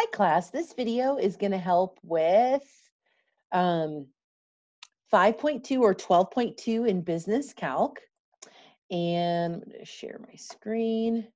Hi class, this video is going to help with um, 5.2 or 12.2 in Business Calc. And I'm going to share my screen.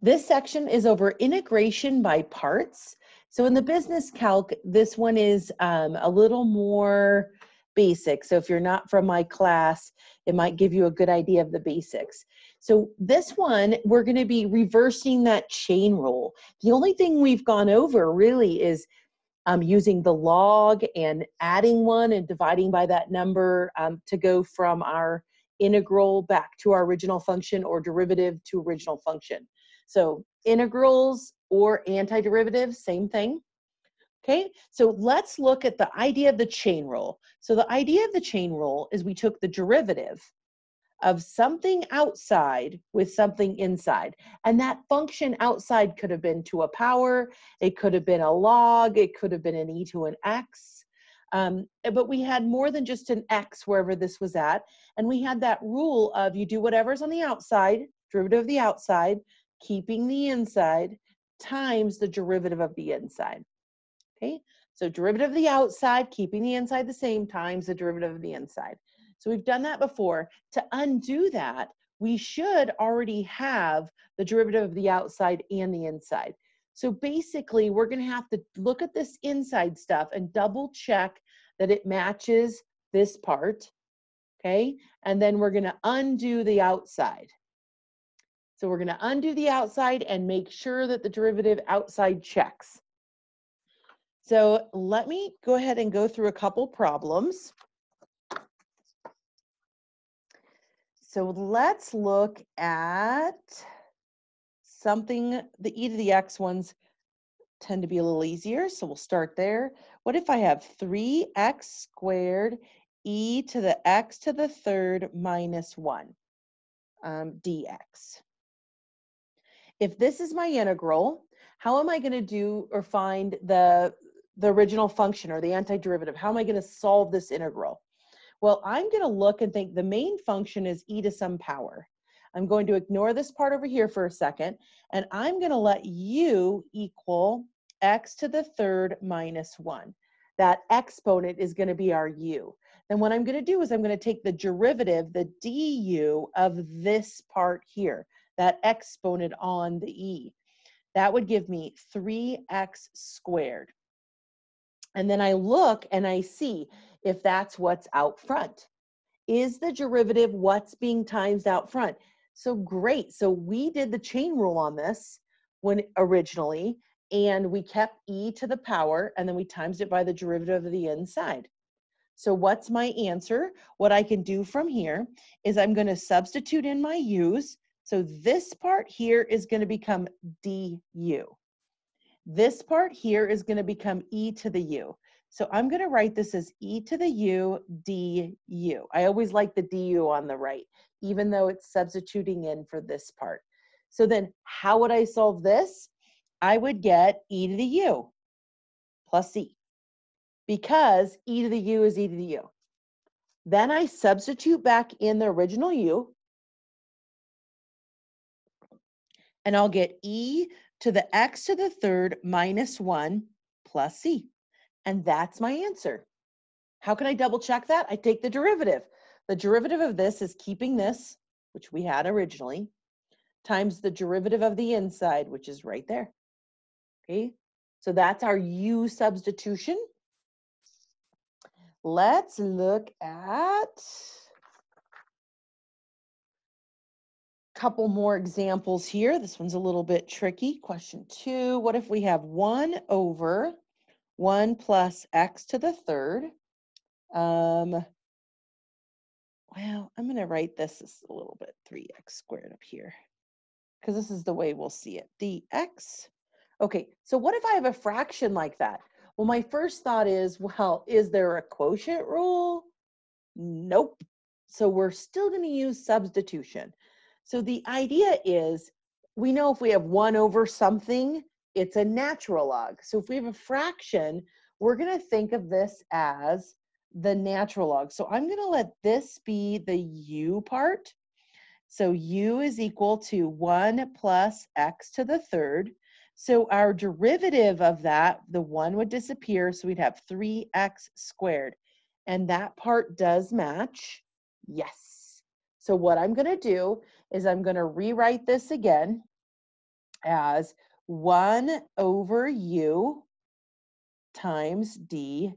This section is over integration by parts. So in the Business Calc, this one is um, a little more basic. So if you're not from my class, it might give you a good idea of the basics. So this one, we're going to be reversing that chain rule. The only thing we've gone over really is um, using the log and adding one and dividing by that number um, to go from our integral back to our original function or derivative to original function. So integrals or antiderivatives, same thing. Okay, so let's look at the idea of the chain rule. So the idea of the chain rule is we took the derivative of something outside with something inside. And that function outside could have been to a power, it could have been a log, it could have been an e to an x. Um, but we had more than just an x wherever this was at. And we had that rule of you do whatever's on the outside, derivative of the outside, keeping the inside, times the derivative of the inside. Okay, so derivative of the outside, keeping the inside the same, times the derivative of the inside. So we've done that before. To undo that, we should already have the derivative of the outside and the inside. So basically, we're going to have to look at this inside stuff and double check that it matches this part, okay? And then we're going to undo the outside. So we're going to undo the outside and make sure that the derivative outside checks. So let me go ahead and go through a couple problems. So let's look at something, the e to the x ones tend to be a little easier, so we'll start there. What if I have 3x squared e to the x to the third minus 1 um, dx? If this is my integral, how am I going to do or find the, the original function or the antiderivative? How am I going to solve this integral? Well, I'm going to look and think the main function is e to some power. I'm going to ignore this part over here for a second, and I'm going to let u equal x to the third minus 1. That exponent is going to be our u. Then what I'm going to do is I'm going to take the derivative, the du of this part here, that exponent on the e. That would give me 3x squared. And then I look and I see if that's what's out front. Is the derivative what's being times out front? So great. So we did the chain rule on this when originally, and we kept e to the power, and then we times it by the derivative of the inside. So what's my answer? What I can do from here is I'm going to substitute in my u's. So this part here is going to become du. This part here is going to become e to the u. So I'm going to write this as e to the u du. I always like the du on the right, even though it's substituting in for this part. So then how would I solve this? I would get e to the u plus c because e to the u is e to the u. Then I substitute back in the original u and I'll get e to the x to the third minus 1 plus c. And that's my answer. How can I double check that? I take the derivative. The derivative of this is keeping this, which we had originally, times the derivative of the inside, which is right there. Okay, so that's our u substitution. Let's look at couple more examples here. This one's a little bit tricky. Question two, what if we have 1 over 1 plus x to the third? Um, well, I'm going to write this as a little bit 3x squared up here because this is the way we'll see it, dx. Okay, so what if I have a fraction like that? Well, my first thought is, well, is there a quotient rule? Nope. So we're still going to use substitution. So the idea is we know if we have one over something, it's a natural log. So if we have a fraction, we're going to think of this as the natural log. So I'm going to let this be the u part. So u is equal to 1 plus x to the third. So our derivative of that, the 1 would disappear, so we'd have 3x squared. And that part does match. Yes. So what I'm going to do is I'm going to rewrite this again as 1 over u times du.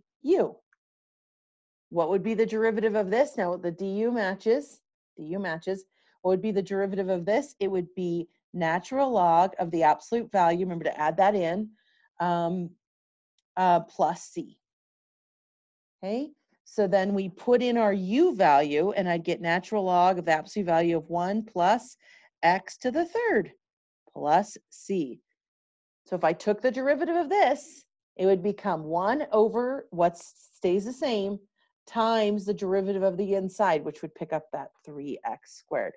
What would be the derivative of this? Now the du matches, du matches. What would be the derivative of this? It would be natural log of the absolute value, remember to add that in, um, uh, plus c. Okay, so then we put in our u value and I'd get natural log of the absolute value of 1 plus x to the third plus c. So if I took the derivative of this, it would become 1 over what stays the same times the derivative of the inside, which would pick up that 3x squared.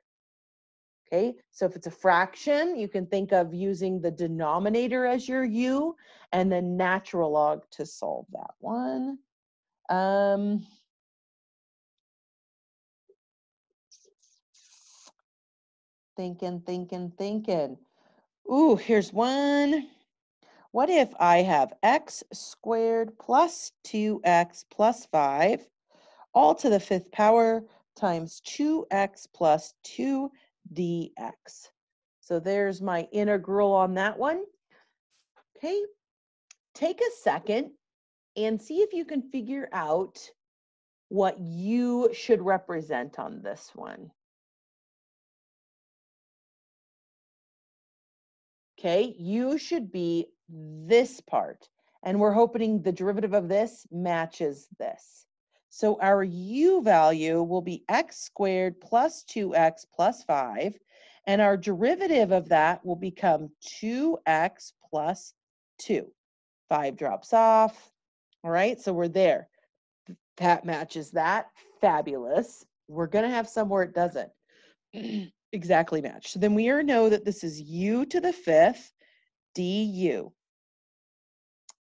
Okay, so if it's a fraction, you can think of using the denominator as your u and then natural log to solve that one. Um, thinking, thinking, thinking. Ooh, here's one. What if I have x squared plus 2x plus 5 all to the fifth power times 2x plus 2 dx. So there's my integral on that one. Okay, take a second and see if you can figure out what you should represent on this one. Okay, you should be this part. And we're hoping the derivative of this matches this. So our u value will be x squared plus 2x plus 5. And our derivative of that will become 2x plus 2. 5 drops off. All right, so we're there. That matches that. Fabulous. We're going to have some where it doesn't exactly match. So then we are know that this is u to the fifth du.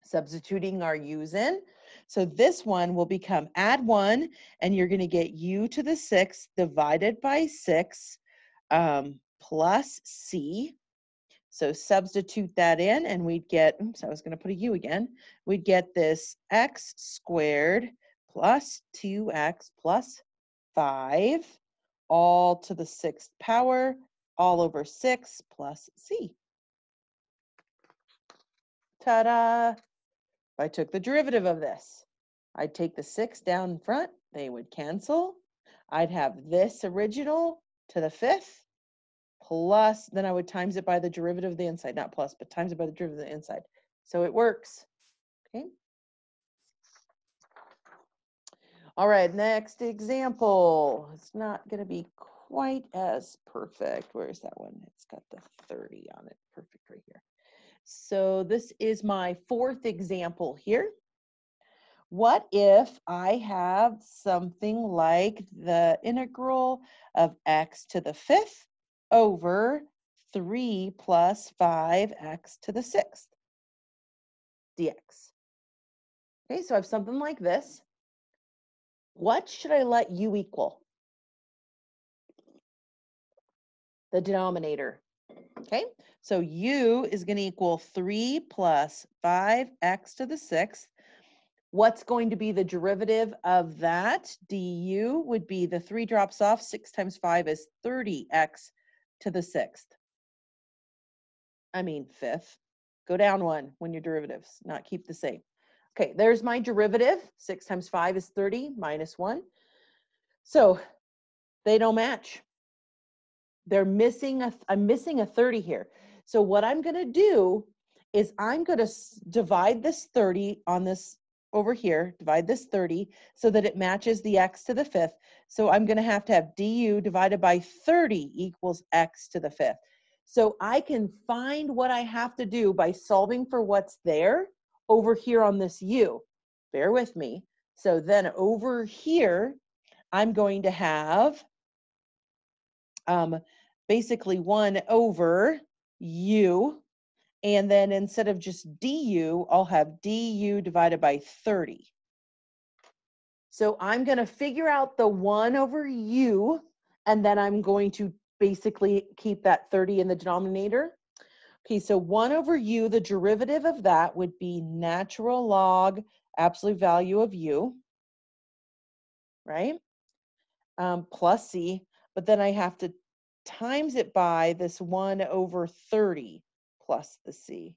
Substituting our u's in, so this one will become add one, and you're going to get u to the sixth divided by six um, plus c. So substitute that in, and we'd get, oops, I was going to put a u again. We'd get this x squared plus 2x plus 5 all to the sixth power all over 6 plus c. Ta-da! If I took the derivative of this, I'd take the six down in front, they would cancel. I'd have this original to the fifth, plus, then I would times it by the derivative of the inside, not plus, but times it by the derivative of the inside. So it works, okay? All right, next example. It's not gonna be quite as perfect. Where's that one? It's got the 30 on it, perfect right here. So this is my fourth example here. What if I have something like the integral of x to the fifth over 3 plus 5x to the sixth dx? Okay, so I have something like this. What should I let u equal? The denominator. Okay, so u is going to equal 3 plus 5x to the sixth. What's going to be the derivative of that? du would be the 3 drops off. 6 times 5 is 30x to the sixth. I mean, fifth. Go down one when your derivatives, not keep the same. Okay, there's my derivative. 6 times 5 is 30 minus 1. So they don't match. They're missing a, I'm missing a 30 here. So what I'm to do is I'm to divide this 30 on this over here, divide this 30 so that it matches the x to the fifth. So I'm going to have to have du divided by 30 equals x to the fifth. So I can find what I have to do by solving for what's there over here on this u. Bear with me. So then over here, I'm going to have um, basically 1 over u. And then instead of just du, I'll have du divided by 30. So I'm going to figure out the 1 over u, and then I'm going to basically keep that 30 in the denominator. Okay, so 1 over u, the derivative of that would be natural log absolute value of u, right? Um, plus c, but then I have to times it by this 1 over 30 plus the c.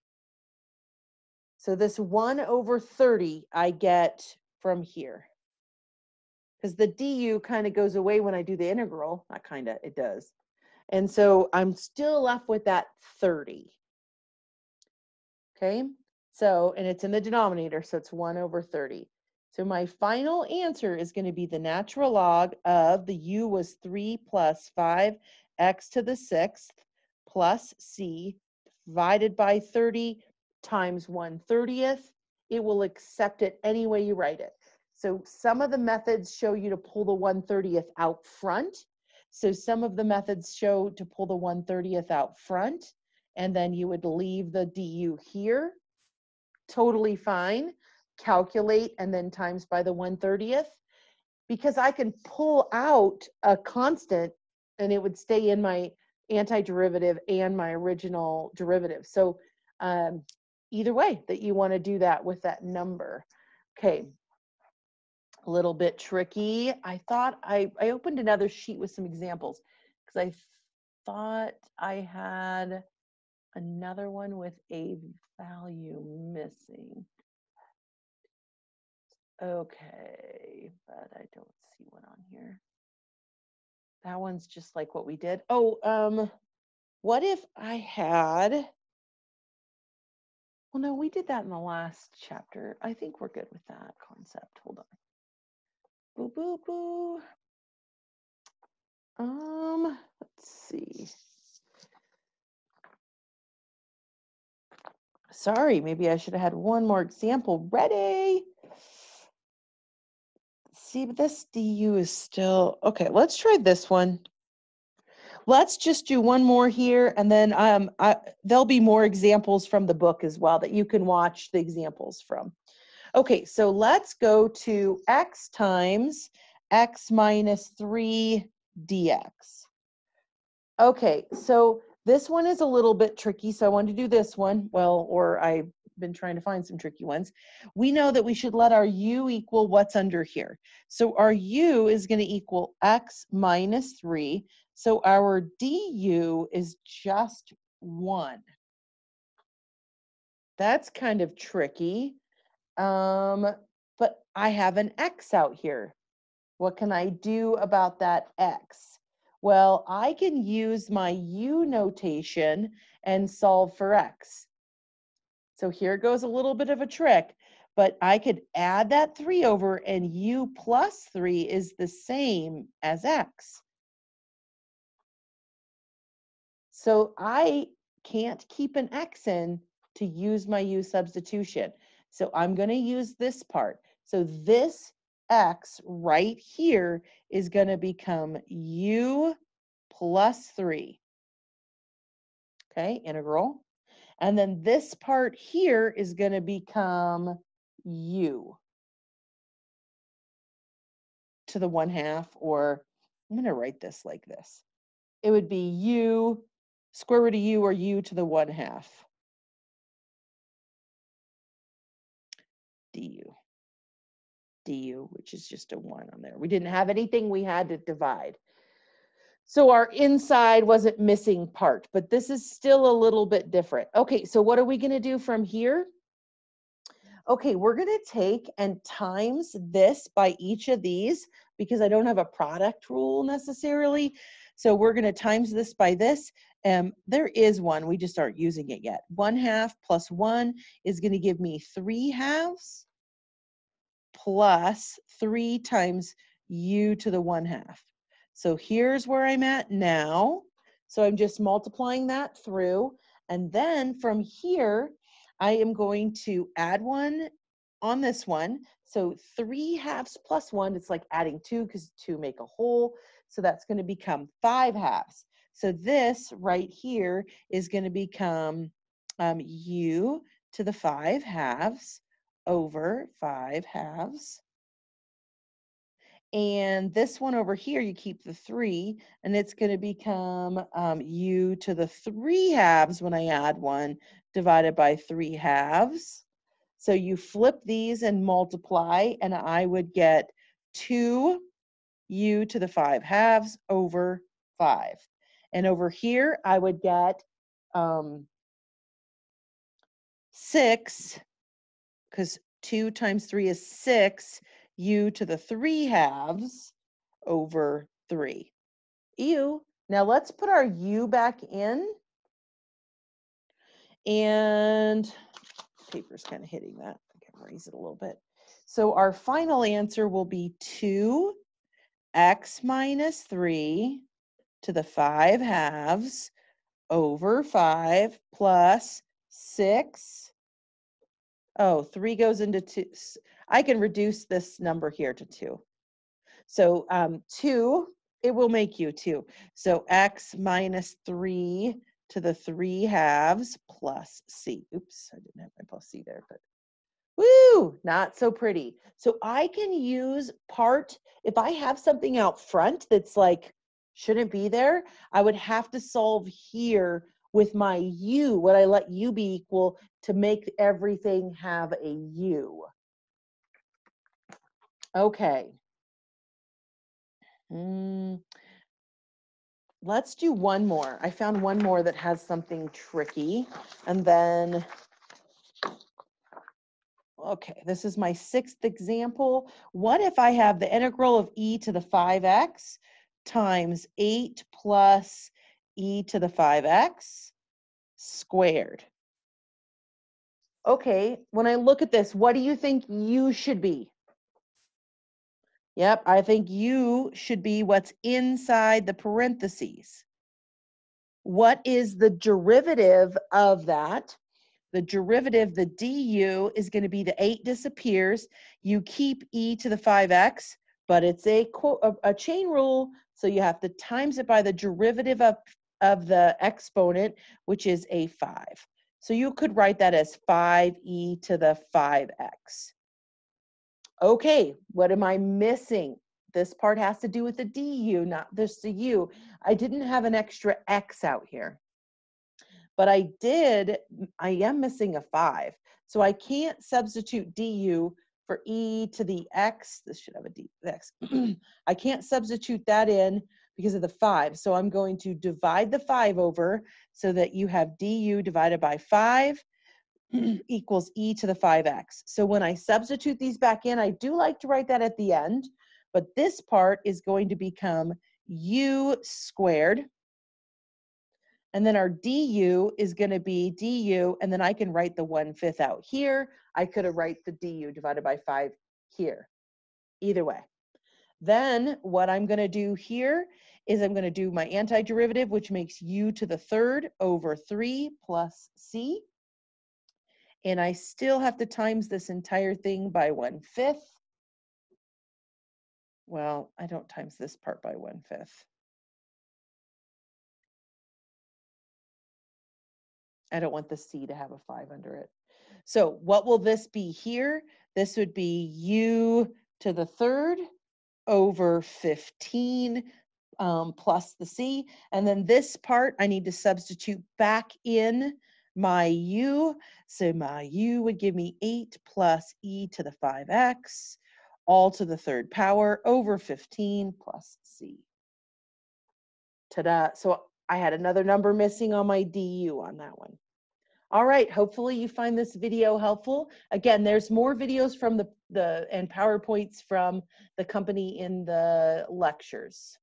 So this 1 over 30 I get from here. Because the du kind of goes away when I do the integral. Not kind of, it does. And so I'm still left with that 30. Okay, so, and it's in the denominator, so it's 1 over 30. So my final answer is going to be the natural log of the u was 3 plus 5x to the sixth plus c divided by 30 times 1 30th. It will accept it any way you write it. So some of the methods show you to pull the 1 30th out front. So some of the methods show to pull the 1 30th out front and then you would leave the du here. Totally fine. Calculate and then times by the 1 30th because I can pull out a constant and it would stay in my antiderivative and my original derivative. So um, either way that you want to do that with that number. Okay, a little bit tricky. I thought I, I opened another sheet with some examples because I thought I had another one with a value missing. Okay, but I don't see one on here. That one's just like what we did. Oh, um, what if I had, well, no, we did that in the last chapter. I think we're good with that concept. Hold on. Boo, boo, boo. Um, let's see. Sorry, maybe I should have had one more example ready. See, this DU is still, okay, let's try this one. Let's just do one more here and then um, I, there'll be more examples from the book as well that you can watch the examples from. Okay, so let's go to x times x minus 3 dx. Okay, so this one is a little bit tricky, so I want to do this one. Well, or I've been trying to find some tricky ones. We know that we should let our u equal what's under here. So our u is going to equal x minus 3. So our du is just 1. That's kind of tricky. Um, but I have an x out here. What can I do about that x? Well, I can use my u notation and solve for x. So here goes a little bit of a trick, but I could add that 3 over and u plus 3 is the same as x. So I can't keep an x in to use my u substitution. So I'm going to use this part. So this x right here is going to become u plus 3. Okay, integral. And then this part here is going to become u to the 1 half, or I'm going to write this like this. It would be u, square root of u, or u to the 1 half. du. du, which is just a 1 on there. We didn't have anything we had to divide. So our inside wasn't missing part, but this is still a little bit different. Okay, so what are we going to do from here? Okay, we're going to take and times this by each of these because I don't have a product rule necessarily. So we're going to times this by this. Um, there is one, we just aren't using it yet. One half plus one is going to give me three halves plus three times u to the one half. So here's where I'm at now. So I'm just multiplying that through. And then from here, I am going to add one on this one. So three halves plus one, it's like adding two because two make a whole. So that's going to become five halves. So this right here is going to become um, u to the five halves over five halves. And this one over here, you keep the three, and it's going to become um, u to the three halves when I add one, divided by three halves. So you flip these and multiply, and I would get 2 u to the 5 halves over 5. And over here, I would get um, 6, because 2 times 3 is 6, u to the 3 halves over 3. u. Now let's put our u back in. And paper's kind of hitting that. I can raise it a little bit. So our final answer will be 2x minus 3 to the 5 halves over 5 plus 6. Oh, 3 goes into 2. I can reduce this number here to 2. So um, 2, it will make you 2. So x minus 3 to the 3 halves plus c. Oops, I didn't have my plus c there, but woo, not so pretty. So I can use part, if I have something out front that's like, shouldn't be there, I would have to solve here with my u, what I let u be equal to make everything have a u. Okay. Mm, let's do one more. I found one more that has something tricky. And then, okay, this is my sixth example. What if I have the integral of e to the 5x times 8 plus e to the 5x squared? Okay, when I look at this, what do you think u should be? Yep, I think you should be what's inside the parentheses. What is the derivative of that? The derivative, the du, is going to be the 8 disappears. You keep e to the 5x, but it's a, a chain rule, so you have to times it by the derivative of, of the exponent, which is a 5. So you could write that as 5e to the 5x. Okay, what am I missing? This part has to do with the du, not this the u. I didn't have an extra x out here. But I did, I am missing a 5. So I can't substitute du for e to the x. This should have a d, x. I can't substitute that in because of the 5. So I'm going to divide the 5 over so that you have du divided by 5 equals e to the 5x. So when I substitute these back in, I do like to write that at the end, but this part is going to become u squared. And then our du is going to be du, and then I can write the 1 fifth out here. I could have write the du divided by 5 here. Either way. Then what I'm going to do here is I'm going to do my antiderivative, which makes u to the third over 3 plus c and I still have to times this entire thing by one fifth. Well, I don't times this part by one fifth. I don't want the C to have a five under it. So what will this be here? This would be U to the third over 15 um, plus the C. And then this part, I need to substitute back in my u. So my u would give me 8 plus e to the 5x, all to the third power, over 15 plus c. Ta-da. So I had another number missing on my du on that one. All right, hopefully you find this video helpful. Again, there's more videos from the, the and PowerPoints from the company in the lectures.